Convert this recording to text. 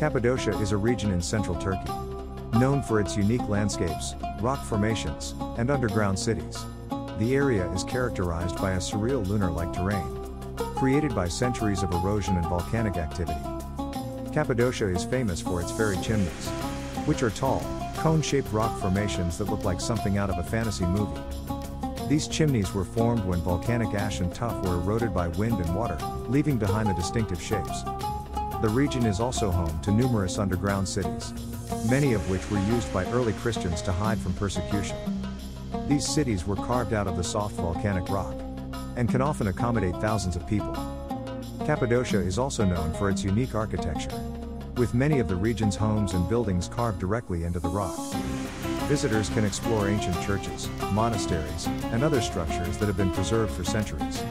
Cappadocia is a region in central Turkey. Known for its unique landscapes, rock formations, and underground cities. The area is characterized by a surreal lunar like terrain, created by centuries of erosion and volcanic activity. Cappadocia is famous for its fairy chimneys, which are tall, cone shaped rock formations that look like something out of a fantasy movie. These chimneys were formed when volcanic ash and tuff were eroded by wind and water, leaving behind the distinctive shapes. The region is also home to numerous underground cities, many of which were used by early Christians to hide from persecution. These cities were carved out of the soft volcanic rock and can often accommodate thousands of people. Cappadocia is also known for its unique architecture, with many of the region's homes and buildings carved directly into the rock. Visitors can explore ancient churches, monasteries, and other structures that have been preserved for centuries.